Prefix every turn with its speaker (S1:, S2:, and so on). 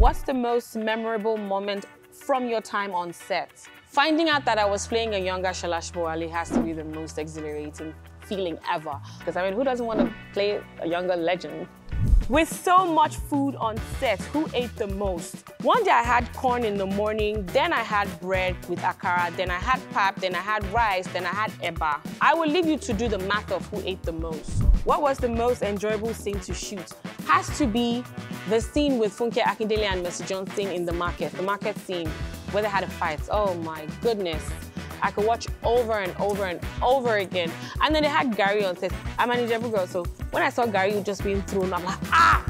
S1: What's the most memorable moment from your time on set? Finding out that I was playing a younger Sola Sobowale has to be the most exhilarating feeling ever. Because I mean, who doesn't want to play a younger legend? With so much food on set, who ate the most? One day I had corn in the morning, then I had bread with akara, then I had pap, then I had rice, then I had eba. I will leave you to do the math of who ate the most. What was the most enjoyable scene to shoot? Has to be the scene with Funke Akindele and Mercy Johnson in the market, the market scene, where they had a fight. Oh my goodness. I could watch over and over and over again. And then they had garri on set. I'm an every girl, so when I saw garri just being thrown, I'm like, ah!